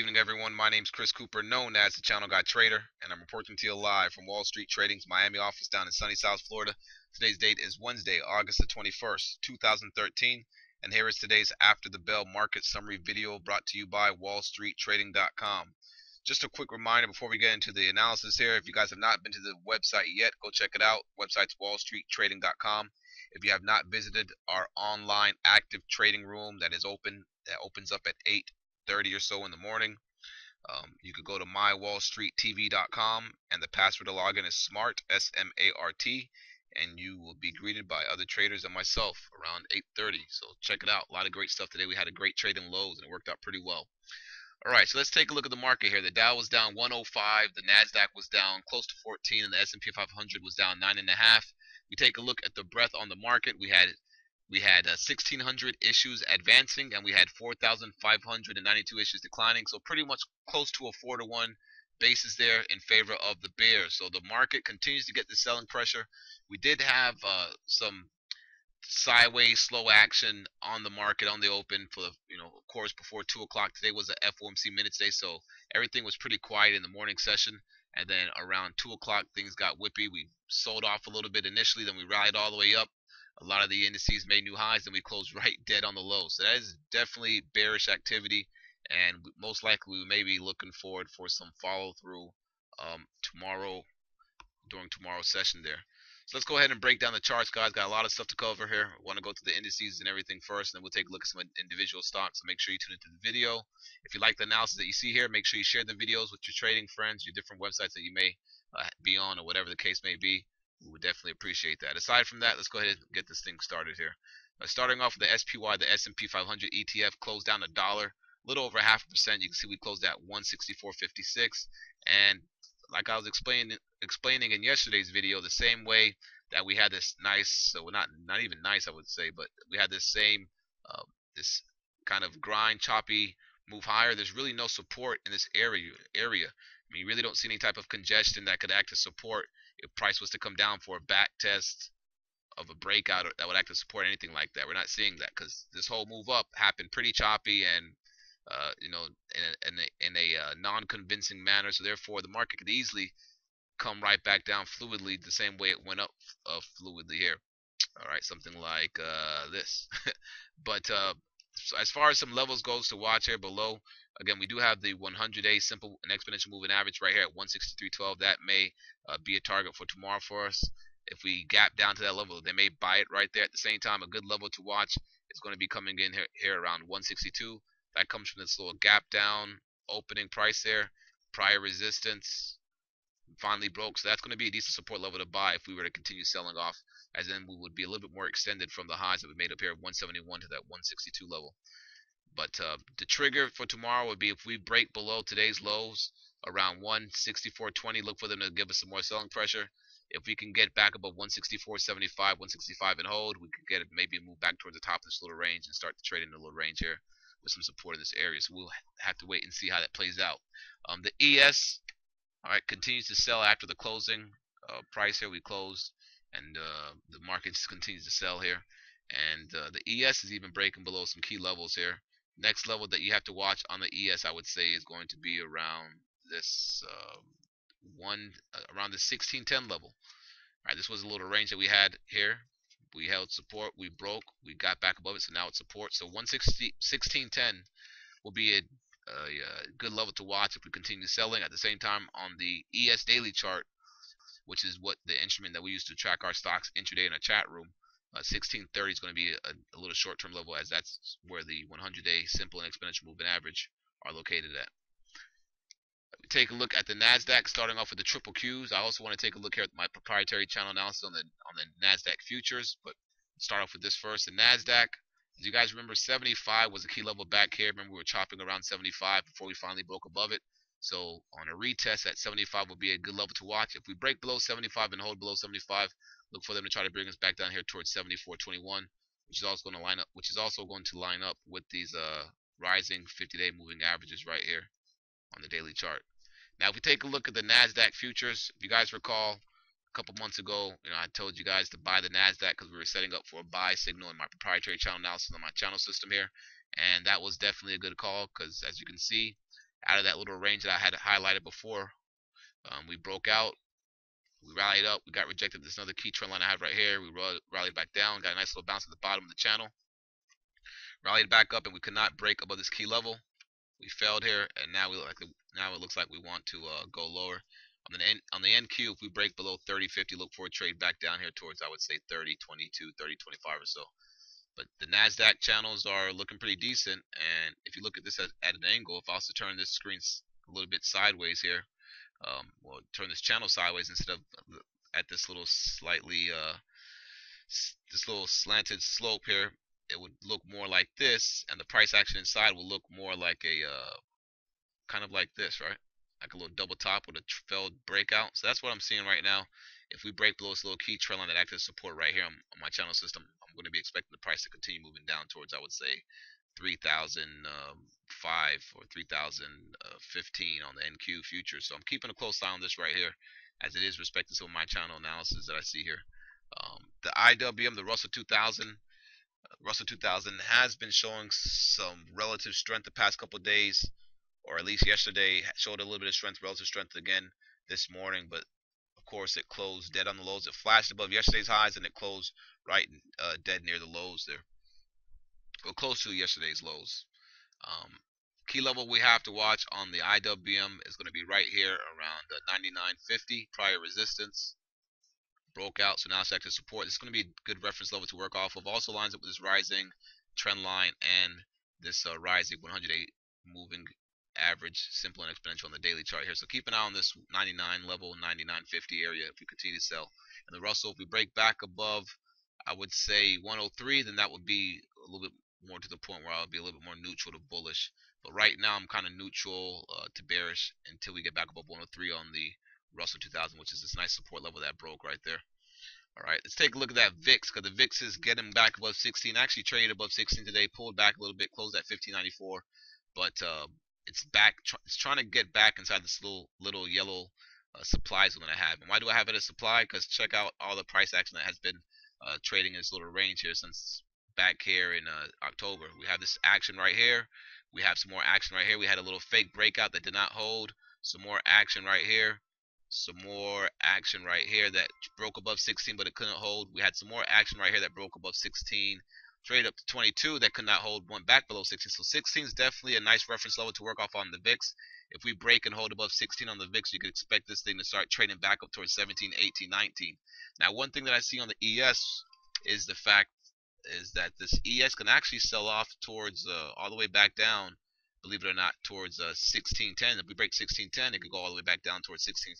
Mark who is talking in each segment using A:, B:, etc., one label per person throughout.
A: Good evening, everyone. My name is Chris Cooper, known as the Channel Guy Trader, and I'm reporting to you live from Wall Street Trading's Miami office down in sunny South Florida. Today's date is Wednesday, August the 21st, 2013, and here is today's After the Bell Market Summary video brought to you by WallStreetTrading.com. Just a quick reminder before we get into the analysis here, if you guys have not been to the website yet, go check it out. Website's WallStreetTrading.com. If you have not visited our online active trading room that is open, that opens up at 8 30 or so in the morning. Um, you could go to mywallstreettv.com and the password to log in is SMART, S-M-A-R-T, and you will be greeted by other traders and myself around 8.30. So check it out. A lot of great stuff today. We had a great trade in Lowe's and it worked out pretty well. All right, so let's take a look at the market here. The Dow was down 105, the Nasdaq was down close to 14, and the S&P 500 was down nine and a half. We take a look at the breadth on the market. We had we had uh, 1,600 issues advancing, and we had 4,592 issues declining. So pretty much close to a four to one basis there in favor of the bears. So the market continues to get the selling pressure. We did have uh, some sideways slow action on the market on the open for the you know of course before two o'clock today was a FOMC minutes day so everything was pretty quiet in the morning session and then around two o'clock things got whippy we sold off a little bit initially then we rallied all the way up a lot of the indices made new highs and we closed right dead on the low. So that is definitely bearish activity, and most likely we may be looking forward for some follow through um, tomorrow during tomorrow's session there. So let's go ahead and break down the charts, guys. Got a lot of stuff to cover here. I want to go to the indices and everything first, and then we'll take a look at some individual stocks. So make sure you tune into the video. If you like the analysis that you see here, make sure you share the videos with your trading friends, your different websites that you may uh, be on, or whatever the case may be we would definitely appreciate that. Aside from that, let's go ahead and get this thing started here. Uh, starting off with the SPY, the S&P 500 ETF closed down a dollar, a little over half a percent. You can see we closed at 164.56, and like I was explaining explaining in yesterday's video, the same way that we had this nice, so not not even nice, I would say, but we had this same uh, this kind of grind, choppy move higher. There's really no support in this area area. I mean, you really don't see any type of congestion that could act as support if price was to come down for a back test of a breakout that would act as support anything like that. We're not seeing that because this whole move up happened pretty choppy and uh, you know in a, in a, a uh, non-convincing manner. So therefore, the market could easily come right back down fluidly the same way it went up uh, fluidly here. All right, something like uh, this. but uh, so as far as some levels goes to watch here below, again, we do have the 100-day simple and exponential moving average right here at 163.12. That may uh, be a target for tomorrow for us. If we gap down to that level, they may buy it right there. At the same time, a good level to watch is going to be coming in here, here around 162. That comes from this little gap down opening price there, prior resistance, finally broke. So that's going to be a decent support level to buy if we were to continue selling off, as then we would be a little bit more extended from the highs that we made up here at 171 to that 162 level. But uh, the trigger for tomorrow would be if we break below today's lows around 164.20, look for them to give us some more selling pressure. If we can get back above 164.75, 165 and hold, we could get maybe move back towards the top of this little range and start to trade in a little range here with some support in this area. So we'll have to wait and see how that plays out. Um, the ES, all right, continues to sell after the closing uh, price here. We closed, and uh, the market just continues to sell here. And uh, the ES is even breaking below some key levels here. Next level that you have to watch on the ES, I would say, is going to be around this uh, one uh, around the 1610 level. All right, this was a little range that we had here. We held support, we broke, we got back above it, so now it's support. So 160, 1610 will be a, a, a good level to watch if we continue selling. At the same time, on the ES daily chart, which is what the instrument that we use to track our stocks intraday in a chat room, uh, 1630 is going to be a, a little short-term level as that's where the 100-day simple and exponential moving average are located at take a look at the Nasdaq, starting off with the triple Qs. I also want to take a look here at my proprietary channel analysis on the on the Nasdaq futures, but start off with this first. The Nasdaq, as you guys remember, 75 was a key level back here. Remember, we were chopping around 75 before we finally broke above it. So on a retest at 75 would be a good level to watch. If we break below 75 and hold below 75, look for them to try to bring us back down here towards 74.21, which is also going to line up, which is also going to line up with these uh, rising 50-day moving averages right here on the daily chart. Now, if we take a look at the NASDAQ futures, if you guys recall, a couple months ago, you know, I told you guys to buy the NASDAQ because we were setting up for a buy signal in my proprietary channel analysis on my channel system here. And that was definitely a good call because as you can see, out of that little range that I had highlighted before. Um, we broke out. We rallied up. We got rejected. There's another key trend line I have right here. We rallied back down. Got a nice little bounce at the bottom of the channel. Rallied back up, and we could not break above this key level. We failed here, and now we look like now it looks like we want to uh, go lower. On the N, on the NQ, if we break below 30.50, look for a trade back down here towards I would say 30.22, 30.25 or so. But the Nasdaq channels are looking pretty decent, and if you look at this at, at an angle, if I also turn this screen a little bit sideways here, um, well, turn this channel sideways instead of at this little slightly uh, this little slanted slope here, it would look more like this, and the price action inside will look more like a uh, kind of like this, right? Like a little double top with a failed breakout. So that's what I'm seeing right now. If we break below this little key trail line that active support right here on, on my channel system, I'm going to be expecting the price to continue moving down towards, I would say, 3005 um, or 3015 on the NQ future. So I'm keeping a close eye on this right here, as it is respecting some of my channel analysis that I see here. Um, the IWM, the Russell 2000, uh, Russell 2000 has been showing some relative strength the past couple days, or at least yesterday showed a little bit of strength, relative strength again this morning. But of course, it closed dead on the lows. It flashed above yesterday's highs and it closed right uh, dead near the lows there, or close to yesterday's lows. Um, key level we have to watch on the IWM is going to be right here around the 99.50 prior resistance broke out, so now it's active support. This is going to be a good reference level to work off of. Also lines up with this rising trend line and this uh, rising 108 moving average, simple and exponential on the daily chart here. So keep an eye on this 99 level, 99.50 area if we continue to sell. And the Russell, if we break back above, I would say 103, then that would be a little bit more to the point where I'll be a little bit more neutral to bullish. But right now, I'm kind of neutral uh, to bearish until we get back above 103 on the Russell 2000, which is this nice support level that broke right there. All right, let's take a look at that VIX because the VIX is getting back above 16. Actually traded above 16 today, pulled back a little bit, closed at 1594, but uh, it's back. It's trying to get back inside this little little yellow uh, supply zone that I have. And why do I have it as supply? Because check out all the price action that has been uh, trading in this little range here since back here in uh, October. We have this action right here. We have some more action right here. We had a little fake breakout that did not hold. Some more action right here some more action right here that broke above 16 but it couldn't hold we had some more action right here that broke above 16 trade up to 22 that could not hold went back below 16 so 16 is definitely a nice reference level to work off on the VIX if we break and hold above 16 on the VIX you could expect this thing to start trading back up towards 17 18 19 now one thing that I see on the ES is the fact is that this ES can actually sell off towards uh, all the way back down believe it or not towards uh, 1610 if we break 1610 it could go all the way back down towards 16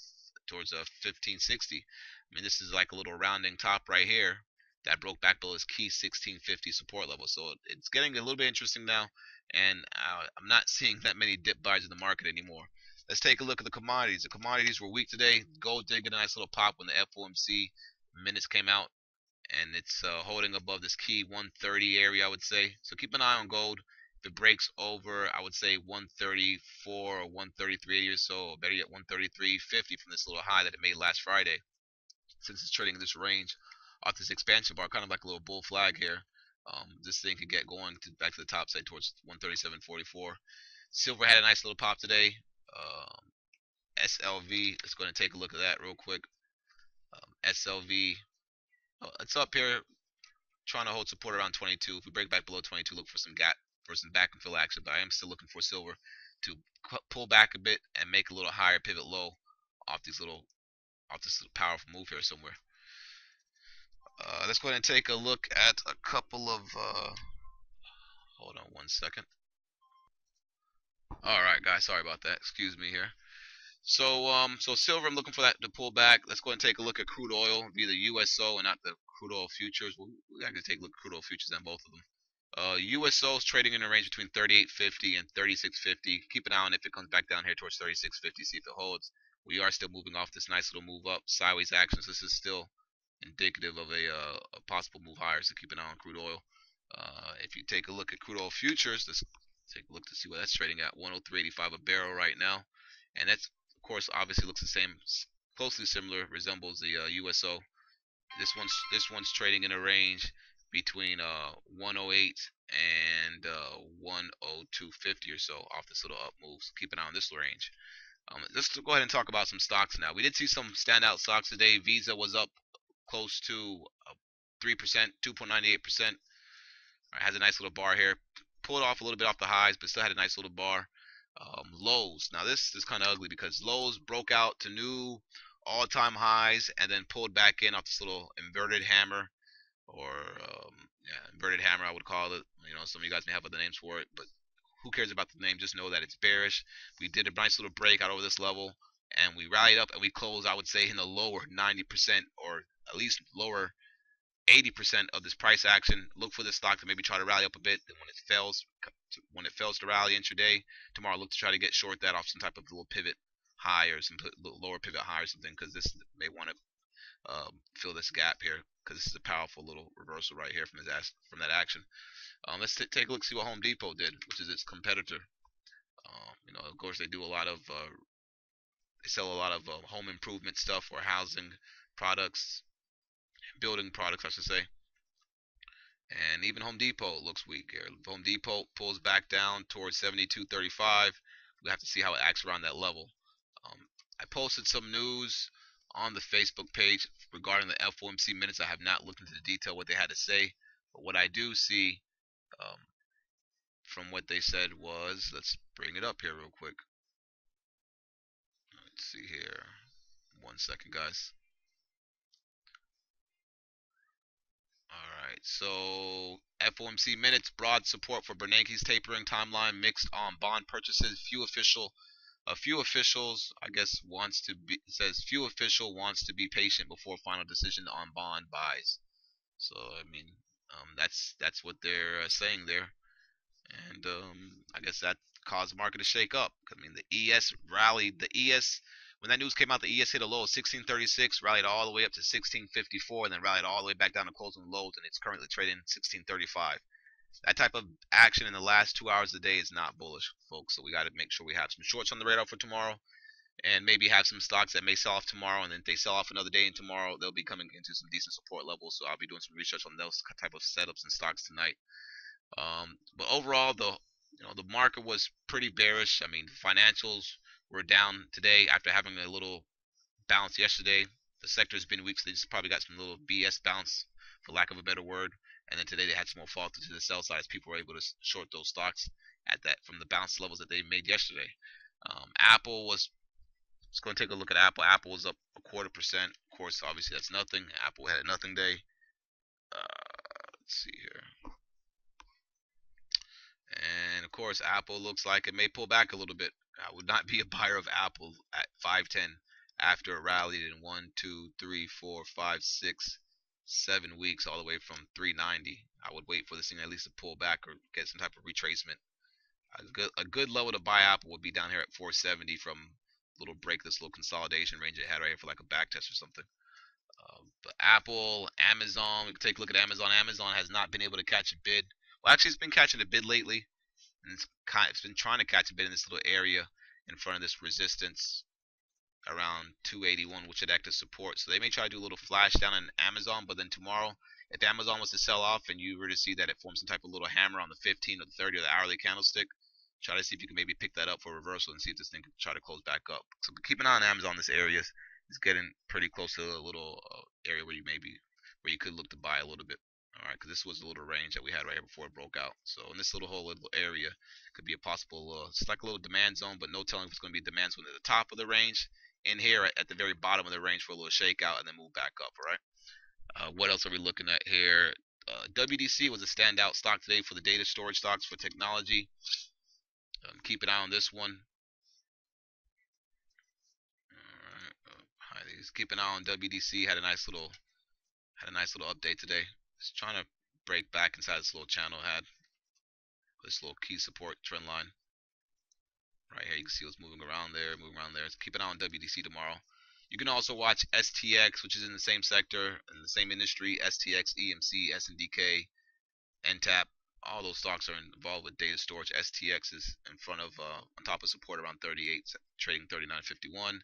A: towards a 1560. I mean, this is like a little rounding top right here that broke back below its key 1650 support level. So it's getting a little bit interesting now, and uh, I'm not seeing that many dip buys in the market anymore. Let's take a look at the commodities. The commodities were weak today. Gold did get a nice little pop when the FOMC minutes came out, and it's uh, holding above this key 130 area, I would say. So keep an eye on gold. If it breaks over, I would say 134 or 133 or so, better yet 133.50 from this little high that it made last Friday. Since it's trading in this range off this expansion bar, kind of like a little bull flag here. Um, this thing could get going to back to the top side towards 137.44. Silver had a nice little pop today. Um, SLV, let's go and take a look at that real quick. Um, SLV, it's up here, trying to hold support around 22. If we break back below 22, look for some gap for some back and fill action, but I am still looking for silver to pull back a bit and make a little higher pivot low off these little off this little powerful move here somewhere. Uh, let's go ahead and take a look at a couple of uh, hold on one second. All right, guys, sorry about that. Excuse me here. So, um, so silver, I'm looking for that to pull back. Let's go and take a look at crude oil via the USO and not the crude oil futures. We'll, we got to take a look at crude oil futures on both of them. Uh, USO is trading in a range between 38.50 and 36.50. Keep an eye on if it comes back down here towards 36.50. See if it holds. We are still moving off this nice little move up, sideways action. So this is still indicative of a, uh, a possible move higher. So keep an eye on crude oil. Uh, if you take a look at crude oil futures, let's take a look to see what that's trading at. 103.85 a barrel right now, and that's of course obviously looks the same, closely similar, resembles the uh, USO. This one's this one's trading in a range between uh, 108 and uh, 102.50 or so off this little up move. So keep an eye on this range. Um, let's go ahead and talk about some stocks now. We did see some standout stocks today. Visa was up close to uh, 3%, 2.98%. Right, has a nice little bar here. Pulled off a little bit off the highs, but still had a nice little bar. Um, Lowe's. Now this is kind of ugly because Lowe's broke out to new all-time highs and then pulled back in off this little inverted hammer or um, yeah, inverted hammer I would call it. You know, some of you guys may have other names for it, but who cares about the name? Just know that it's bearish. We did a nice little breakout over this level, and we rallied up and we closed. I would say in the lower 90% or at least lower 80% of this price action. Look for the stock to maybe try to rally up a bit. Then when it fails, when it fails to rally intraday, tomorrow look to try to get short that off some type of little pivot high or some lower pivot high or something because this may want to um, fill this gap here because this is a powerful little reversal right here from from that action. Um, let's take a look see what Home Depot did, which is its competitor. Um, you know, of course, they do a lot of uh, they sell a lot of uh, home improvement stuff or housing products, building products, I should say. And even Home Depot looks weak here. Home Depot pulls back down towards 72.35. We have to see how it acts around that level. Um, I posted some news on the Facebook page regarding the FOMC minutes. I have not looked into the detail what they had to say, but what I do see um, from what they said was, let's bring it up here real quick. Let's see here. One second, guys. Alright, so FOMC minutes, broad support for Bernanke's tapering timeline, mixed on bond purchases, few official a few officials, I guess, wants to be says few official wants to be patient before final decision on bond buys. So I mean, um, that's that's what they're uh, saying there, and um, I guess that caused the market to shake up. I mean, the ES rallied. The ES when that news came out, the ES hit a low of 1636, rallied all the way up to 1654, and then rallied all the way back down to closing lows, and it's currently trading 1635 that type of action in the last two hours of the day is not bullish, folks. So we got to make sure we have some shorts on the radar for tomorrow, and maybe have some stocks that may sell off tomorrow, and then if they sell off another day and tomorrow, they'll be coming into some decent support levels. So I'll be doing some research on those type of setups and stocks tonight. Um, but overall, the you know the market was pretty bearish. I mean, financials were down today after having a little bounce yesterday. The sector's been weak, so they just probably got some little BS bounce, for lack of a better word. And then today they had some more fall to the sell side as people were able to short those stocks at that from the bounce levels that they made yesterday. Um, Apple was. Let's go and take a look at Apple. Apple was up a quarter percent. Of course, obviously that's nothing. Apple had a nothing day. Uh, let's see here. And of course, Apple looks like it may pull back a little bit. I would not be a buyer of Apple at 510 after it rallied in one, two, three, four, five, six, seven weeks all the way from 390. I would wait for this thing at least to pull back or get some type of retracement. A good a good level to buy Apple would be down here at 470 from a little break this little consolidation range it had right here for like a back test or something. Um, but Apple, Amazon, we can take a look at Amazon. Amazon has not been able to catch a bid. Well, actually, it's been catching a bid lately, and it's kind it's been trying to catch a bit in this little area in front of this resistance around 281, which would act as support. So they may try to do a little flash down in Amazon, but then tomorrow, if Amazon was to sell off and you were to see that it forms some type of little hammer on the 15 or the 30 or the hourly candlestick, try to see if you can maybe pick that up for reversal and see if this thing can try to close back up. So keep an eye on Amazon. This area is getting pretty close to a little uh, area where you maybe where you could look to buy a little bit. All right, because this was a little range that we had right here before it broke out. So in this little whole little area could be a possible, uh, it's like a little demand zone, but no telling if it's going to be demand zone at the top of the range in here at the very bottom of the range for a little shakeout and then move back up, all right? Uh, what else are we looking at here? Uh, WDC was a standout stock today for the data storage stocks for technology. Um, keep an eye on this one. All right, uh, keep an eye on WDC. Had a nice little, had a nice little update today. Just trying to break back inside this little channel had this little key support trend line. Right here, you can see what's moving around there, moving around there. Keep an eye on WDC tomorrow. You can also watch STX, which is in the same sector, in the same industry, STX, EMC, SNDK, NTAP. All those stocks are involved with data storage. STX is in front of, uh, on top of support around 38, trading 39.51.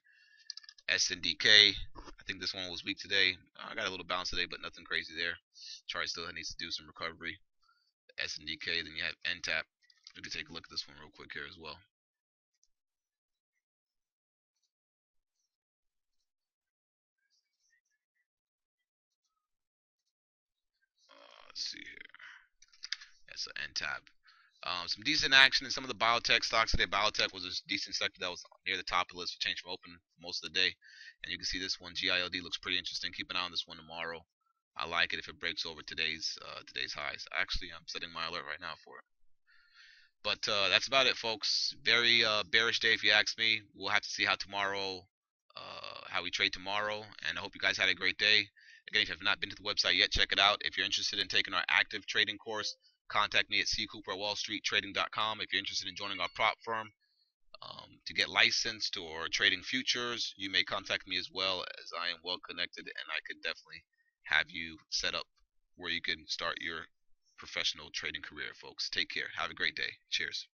A: SNDK, I think this one was weak today. I got a little bounce today, but nothing crazy there. Chart still needs to do some recovery. SNDK. Then you have NTAP. We can take a look at this one real quick here as well. Uh, let's see here. That's an NTAP. Um, some decent action in some of the biotech stocks today. Biotech was a decent sector that was near the top of the list for change from open most of the day. And you can see this one, GILD, looks pretty interesting. Keep an eye on this one tomorrow. I like it if it breaks over today's uh, today's highs. Actually, I'm setting my alert right now for it. But uh, that's about it, folks. Very uh, bearish day, if you ask me. We'll have to see how tomorrow, uh, how we trade tomorrow. And I hope you guys had a great day. Again, if you have not been to the website yet, check it out. If you're interested in taking our active trading course, contact me at ccooper at wallstreettrading.com. If you're interested in joining our prop firm um, to get licensed or trading futures, you may contact me as well, as I am well connected and I could definitely have you set up where you can start your professional trading career, folks. Take care. Have a great day. Cheers.